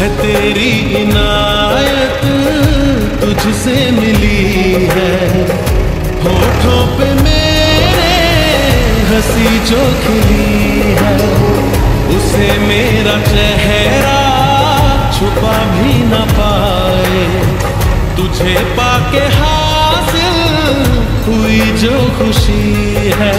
है तेरी इनायत तुझसे मिली है। होठों पे मेरे हँसी जो खिली है। उसे मेरा चेहरा छुपा भी न पाए। तुझे पाके हासिल हुई जो खुशी है।